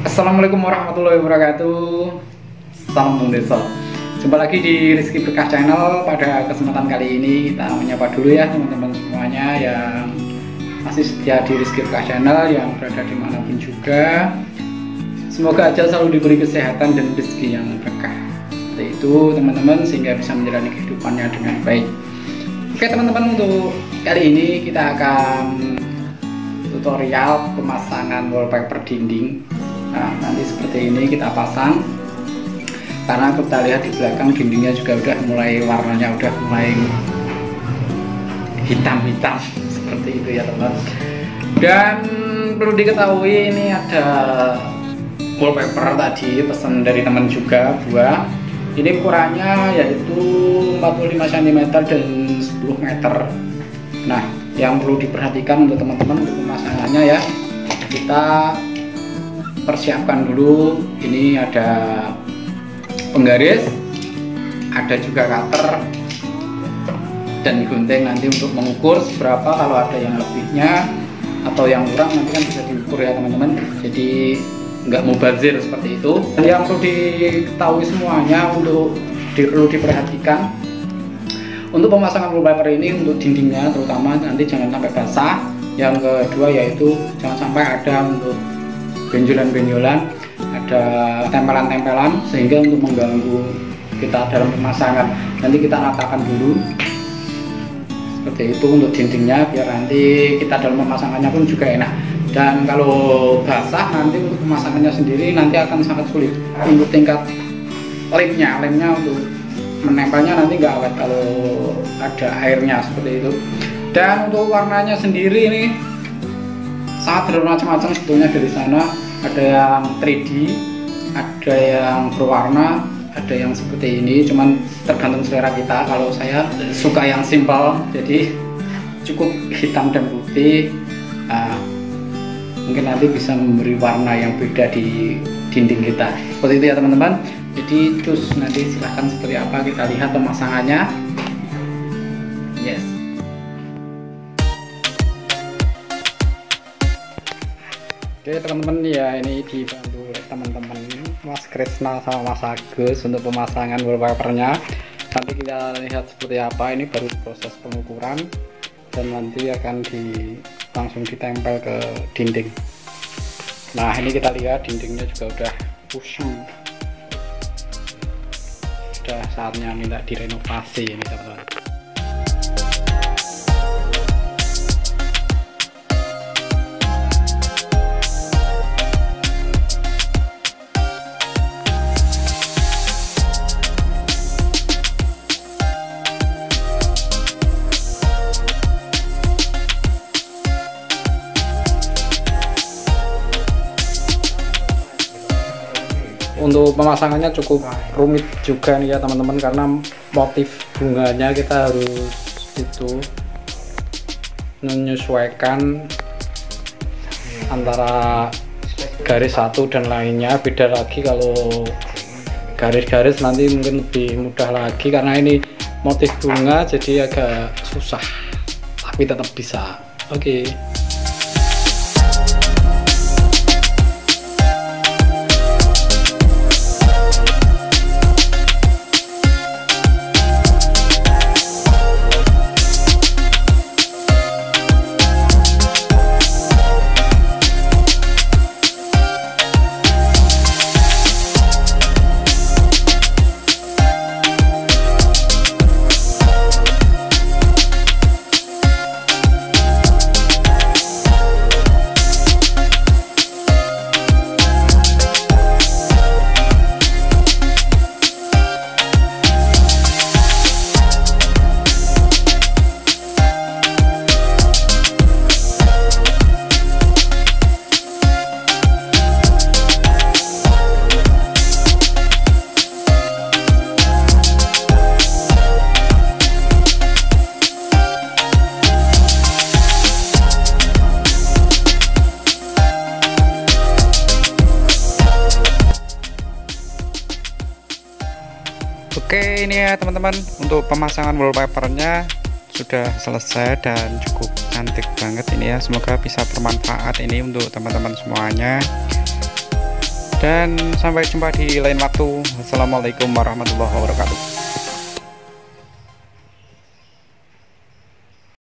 Assalamualaikum warahmatullahi wabarakatuh. Salam desa. Jumpa lagi di Rizky Berkah Channel. Pada kesempatan kali ini kita menyapa dulu ya teman-teman semuanya Yang masih setia di Rizky Berkah Channel Yang berada di mana pun juga. Semoga aja selalu diberi kesehatan dan rezeki yang berkah. Seperti itu teman-teman sehingga bisa menjalani kehidupannya dengan baik. Oke teman-teman untuk kali ini kita akan tutorial pemasangan wallpaper dinding nah nanti seperti ini kita pasang. Karena kita lihat di belakang dindingnya juga udah mulai warnanya udah mulai hitam-hitam seperti itu ya teman. Dan perlu diketahui ini ada wallpaper tadi pesan dari teman juga buah ini ukurannya yaitu 45 cm dan 10 meter. Nah yang perlu diperhatikan untuk teman-teman untuk pemasangannya ya kita persiapkan dulu. Ini ada penggaris ada juga cutter dan gunting nanti untuk mengukur seberapa kalau ada yang lebihnya atau yang kurang nanti kan bisa diukur ya teman-teman. Jadi nggak mubazir seperti itu. Dan yang perlu diketahui semuanya untuk perlu diperhatikan untuk pemasangan wallpaper ini untuk dindingnya terutama nanti jangan sampai basah. Yang kedua yaitu jangan sampai ada untuk benjolan-benjolan ada tempelan-tempelan sehingga untuk mengganggu kita dalam pemasangan. Nanti kita ratakan dulu. Seperti itu untuk dindingnya biar nanti kita dalam pemasangannya pun juga enak. Dan kalau basah nanti untuk pemasangannya sendiri nanti akan sangat sulit. Untuk tingkat lemnya lemnya untuk menempelnya nanti nggak awet kalau ada airnya seperti itu. Dan untuk warnanya sendiri ini sangat bermacam-macam sebetulnya dari sana ada yang 3D ada yang berwarna ada yang seperti ini. Cuman tergantung selera kita. Kalau saya suka yang simpel jadi cukup hitam dan putih. Nah, mungkin nanti bisa memberi warna yang beda di dinding kita. Seperti itu ya teman-teman. Jadi terus nanti silahkan seperti apa kita lihat pemasangannya. Yes Oke teman-teman ya ini dibantu teman-teman Mas Krisna sama Mas Agus untuk pemasangan wallpapernya. Nanti kita lihat seperti apa. Ini baru proses pengukuran dan nanti akan di langsung ditempel ke dinding. Nah ini kita lihat dindingnya juga udah pusing. Sudah saatnya minta direnovasi ini teman-teman untuk pemasangannya cukup rumit juga nih ya teman-teman karena motif bunganya kita harus itu menyesuaikan antara garis satu dan lainnya beda lagi kalau garis-garis nanti mungkin lebih mudah lagi karena ini motif bunga jadi agak susah tapi tetap bisa oke okay. Oke ini ya teman-teman. Untuk pemasangan wallpapernya sudah selesai dan cukup cantik banget ini ya. Semoga bisa bermanfaat ini untuk teman-teman semuanya. Dan sampai jumpa di lain waktu. Assalamualaikum warahmatullahi wabarakatuh